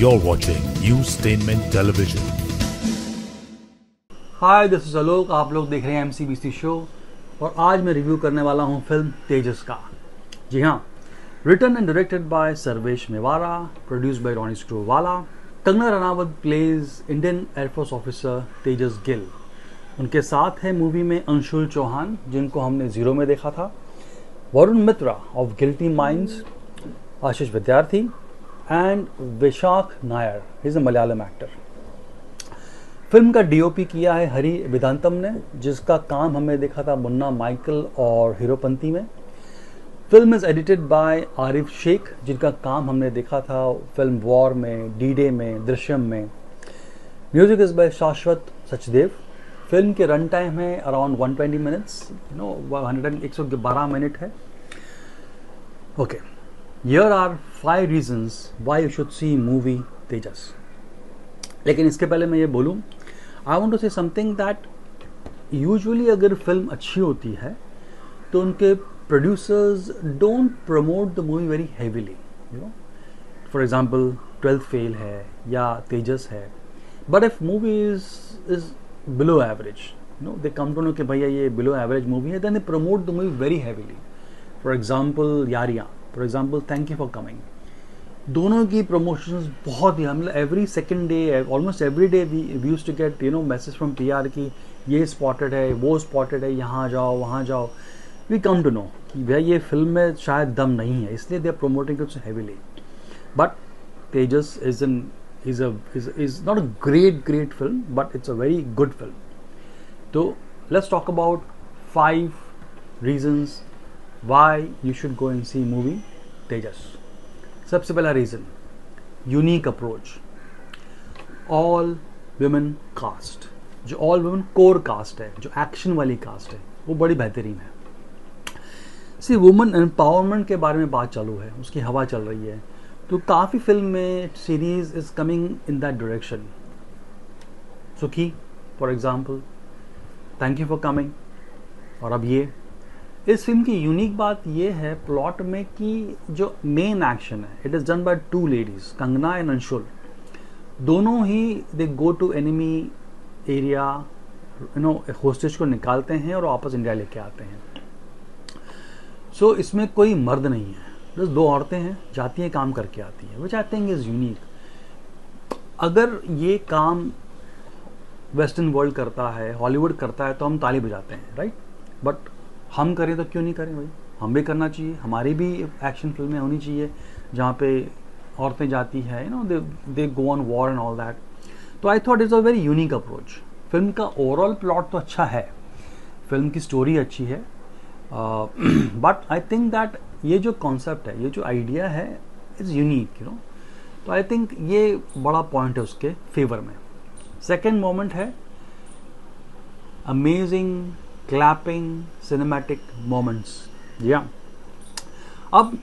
You're watching Newstainment Television. Hi this is Alok आप लोग देख रहे हैं एम शो और आज मैं रिव्यू करने वाला हूँ फ़िल्म तेजस का। जी हाँ written and directed by Sarvesh Mewara produce by Ronnie Screwvala Kangana Ranaut plays Indian air force officer Tejas Gill. उनके साथ है मूवी में अंशुल चौहान, जिनको हमने ज़ीरो में देखा था। Varun Mitra of Guilty Minds Ashish Vidyarthi. And Vishak Nair is a Malayalam actor film का डीओपी किया है हरी विदांतम ने, जिसका काम हमें देखा था मुन्ना माइकल और हीरोपंती में। Film is edited by Arif Shaikh जिनका काम हमने देखा था फ़िल्म वॉर में डी डे में, दृश्यम में। Music is by Shashwat Sachdev film के रन टाइम है around 120 minutes you know hundred एक सौ बारह मिनट है। Okay here are five reasons why you should see movie Tejas लेकिन इसके पहले मैं ये बोलूँ I want to say something that usually अगर फ़िल्म अच्छी होती है तो उनके producers don't promote the movie very heavily you know for example twelfth fail है या तेजस है. But if movie is is below average no they come to know कि भैया ये बिलो एवरेज मूवी है then they promote the movie very heavily for example Yaariyan for example thank you for coming दोनों की promotions बहुत ही मतलब every second day almost every day we use to get you know message from P R की ये spotted है, वो spotted है, यहाँ जाओ, वहाँ जाओ। वी कम टू नो कि भैया ये फ़िल्म में शायद दम नहीं है, इसलिए they are promoting it's heavily but Tejas is an is is not a great great film but it's a very good film तो let's talk about five about five you should go should see movie Tejas सबसे पहला reason unique approach all women cast जो all women core cast है, जो action वाली cast है, वो बड़ी बेहतरीन है. सी वुमेन एम्पावरमेंट के बारे में बात चालू है, उसकी हवा चल रही है तो काफ़ी फ़िल्म में series is coming in that direction Sukhee for example thank you for coming और अब ये इस फ़िल्म की यूनिक बात यह है प्लॉट में कि जो मेन एक्शन है it is done by two ladies Kangana and Anshul दोनों ही they go to enemy area you know hostage को निकालते हैं और वापस इंडिया लेके आते हैं। सो so, इसमें कोई मर्द नहीं है। बस दो औरतें हैं जाती हैं काम करके आती हैं which I think is unique अगर ये काम वेस्टर्न वर्ल्ड करता है हॉलीवुड करता है तो हम ताली बजाते हैं राइट बट हम करें तो क्यों नहीं करें भाई? हम भी करना चाहिए, हमारी भी एक्शन फ़िल्में होनी चाहिए, जहाँ पे औरतें जाती है you know they they go on war and all that तो I thought is a very unique approach film का ओवरऑल प्लॉट तो अच्छा है फ़िल्म की स्टोरी अच्छी है बट आई थिंक दैट ये जो कॉन्सेप्ट है, ये जो आइडिया है इज़ यूनिक यू नो तो आई थिंक ये बड़ा पॉइंट है उसके फेवर में. सेकेंड मोमेंट है अमेजिंग क्लैपिंग सिनेमैटिक मोमेंट्स जी हाँ अब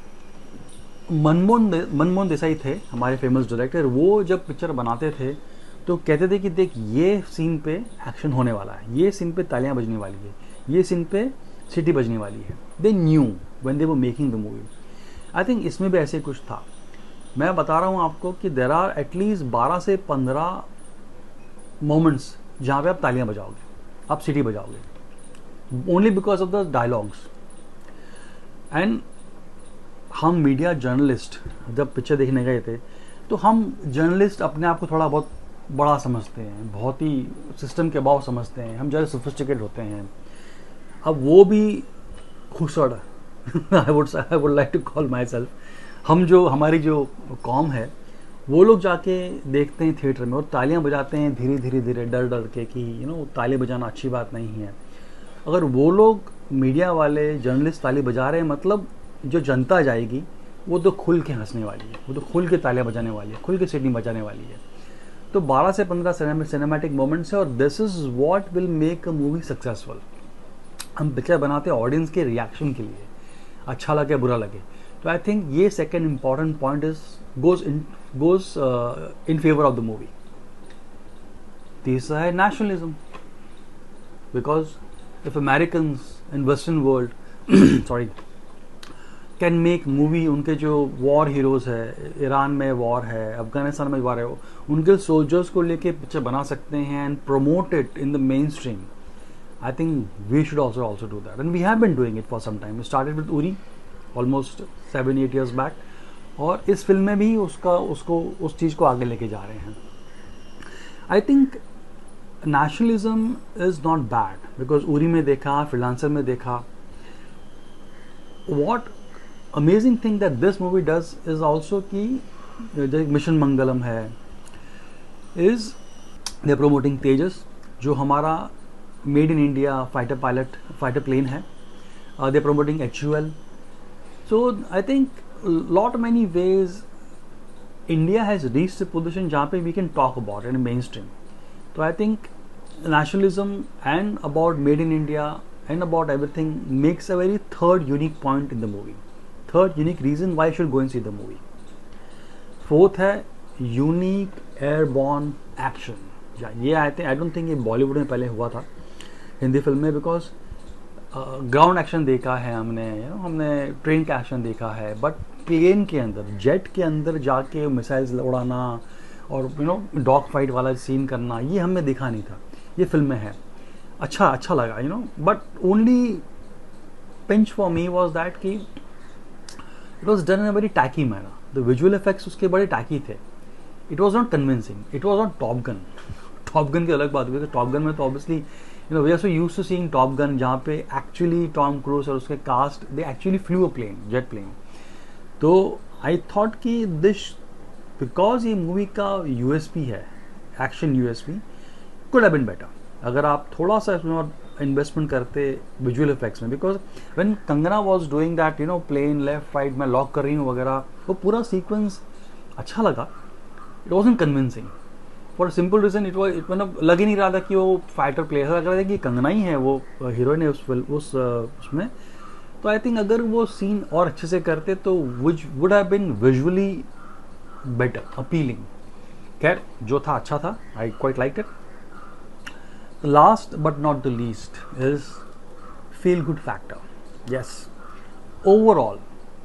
मनमोहन मनमोहन देसाई थे, हमारे फ़ेमस डायरेक्टर वो जब पिक्चर बनाते थे तो कहते थे कि देख, ये सीन पे एक्शन होने वाला है। ये सीन पे तालियाँ बजने वाली है। ये सीन पे सिटी बजने वाली है। दे न्यू वेन दे वो making the movie I think इसमें भी ऐसे कुछ था। मैं बता रहा हूँ आपको कि देर आर एटलीस्ट 12 से 15 मोमेंट्स जहाँ पे आप तालियाँ बजाओगे। आप सिटी बजाओगे। Only because of the dialogues and हम मीडिया जर्नलिस्ट जब पिक्चर देखने गए थे तो हम जर्नलिस्ट अपने आप को थोड़ा बहुत बड़ा समझते हैं, बहुत ही सिस्टम के अभाव समझते हैं, हम ज़्यादा सोफिस्टिकेट होते हैं। अब वो भी खुसड़ I would I would like to call my self हम जो, हमारी जो कॉम है, वो लोग जाके देखते हैं थिएटर में और तालियाँ बजाते हैं धीरे धीरे धीरे डर डर के कि यू नो ताली बजाना अच्छी बात नहीं है। अगर वो लोग मीडिया वाले, जर्नलिस्ट ताली बजा रहे हैं मतलब जो जनता जाएगी, वो तो खुल के हंसने वाली है, वो तो खुल के तालियाँ बजाने वाली है, खुल के सीटी बजाने वाली है। तो 12 से 15 सिनेमैटिक मोमेंट्स है और this is what will make a movie successful हम पिक्चर बनाते हैं ऑडियंस के रिएक्शन के लिए अच्छा लगे, बुरा लगे। तो आई थिंक ये second important point is goes in goes in favour of the movie तीसरा है nationalism because if American in western world sorry can make movie उनके जो वॉर हीरोज़ है ईरान में वॉर है अफ़गानिस्तान में वॉर है, उनके सोल्जर्स को लेके पिक्चर बना सकते हैं and promote it in the mainstream I think we should also also do that and we have been doing it for some time started with Uri almost seven eight years back और इस film में भी उसका, उसको, उस चीज़ को आगे लेके जा रहे हैं। I think nationalism is not bad because Uri में देखा फ्रीलांसर में देखा what amazing thing that this movie does is also कि जैसे मिशन मंगलम है इज़ दे प्रोमोटिंग तेजस जो हमारा made in India fighter pilot fighter plane है they promoting H U L so I think lot many ways India has reach the position जहाँ पे we can talk about in mainstream तो I think nationalism and about made in India and about everything makes a very third unique point in the movie. Third unique reason why you should go and see the movie. Fourth है unique airborne action ये I think I don't think ये बॉलीवुड में पहले हुआ था Hindi film में because ground action देखा है हमने यू नो हमने ट्रेन का एक्शन देखा है बट प्लेन के अंदर जेट के अंदर जाके मिसाइल्स उड़ाना और यू नो डॉग फाइट वाला सीन करना ये हमें देखा नहीं था ये फ़िल्म में है। अच्छा अच्छा लगा you know but only pinch for me was that कि it was done in a very tacky manner the visual effects उसके बड़े टैकी थे। It was not convincing it was not Top Gun Top Gun की अलग बात हुई top gun में तो obviously you know we are so use to seeing Top Gun जहाँ पे एक्चुअली टॉम क्रूज और उसके cast they actually flew a plane jet plane तो आई थॉट कि दिस बिकॉज़ ये मूवी का यूएसपी है action USP could have better अगर आप थोड़ा सा इसमें और इन्वेस्टमेंट करते विजुअल इफेक्ट्स में because when Kangana was doing that you know plane left right मैं लॉक कर रही हूँ वगैरह, वो पूरा सीक्वेंस अच्छा लगा। It was in convincing for simple reason it was it मतलब लग ही नहीं रहा था कि वो फाइटर प्लेयर लग रहा था कि कंगना ही है, वो हीरोइन है उस उस उसमें। तो आई थिंक अगर वो सीन और अच्छे से करते तो which would have been visually better appealing खैर, जो था अच्छा था। I quite like it last but not the least is feel good factor. Yes. Overall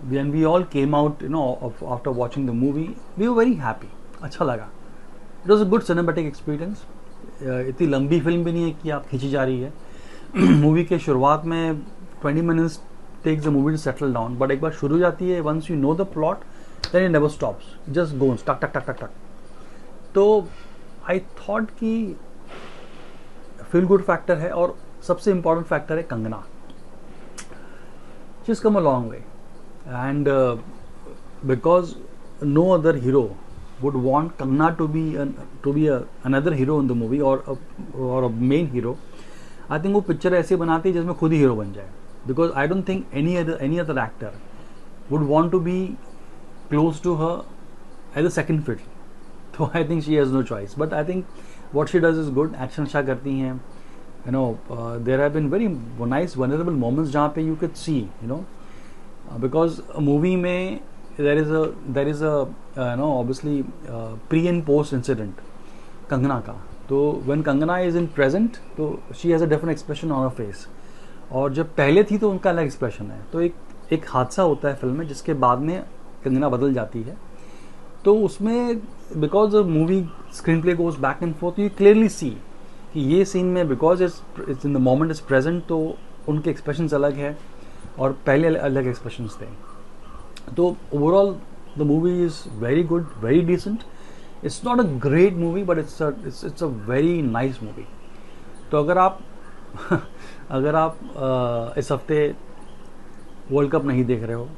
when we all came out you know of, after watching the movie we were very happy. अच्छा लगा it was a good cinematic experience इतनी लंबी film भी नहीं है कि आप खींची जा रही है मूवी के शुरुआत में 20 minutes takes the movie to settle down but एक बार शुरू जाती है once you know the plot then it never stops just goes टक टक टक टक टक तो आई थॉट कि फील गुड फैक्टर है और सबसे इंपॉर्टेंट फैक्टर है Kangana come a long way and because no other hero would want Kangana to be to be hero in the movie और और मेन हीरो आई थिंक वो picture ऐसे बनाती है जिसमें खुद ही हीरो बन जाए. Because I don't think any other any other actor would want to be close to her age a second fit तो I think she has no choice but I think what she does is good action अच्छा करती हैं you know there have been very nice vulnerable moments जहाँ पे you can see you know because movie में there is a there is a no obviously pre and post incident Kangana का। तो when Kangana is in present तो she has a different expression on a face और जब पहले थी तो उनका अलग एक्सप्रेशन है। तो एक एक हादसा होता है फ़िल्म में जिसके बाद में कंगना बदल जाती है। तो उसमें because movie screenplay goes back and forth you clearly see कि ये सीन में because it's it's in the moment is present तो उनके एक्सप्रेशन अलग है और पहले अलग एक्सप्रेशन थे। तो overall the movie is very good very decent it's not a great movie but it's it's it's a very nice movie तो अगर आप अगर आप इस हफ़्ते वर्ल्ड कप नहीं देख रहे हो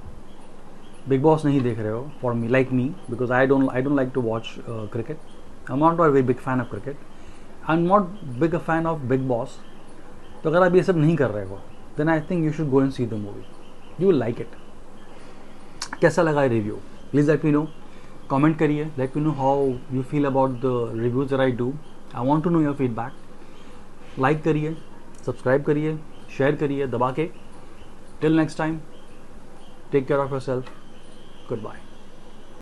बिग बॉस नहीं देख रहे हो for me like me because I don't I don't like to watch cricket I am not a very big fan of cricket I am not big a fan of Big Boss तो अगर आप ये सब नहीं कर रहे हो then I think you should go and see the movie you like it कैसा लगा review please let me know comment करिए. Let me know how you feel about the reviews I do I want to know your feedback like करिए. Subscribe करिए. Share करिए. दबा के. Till next time take care of your self Goodbye.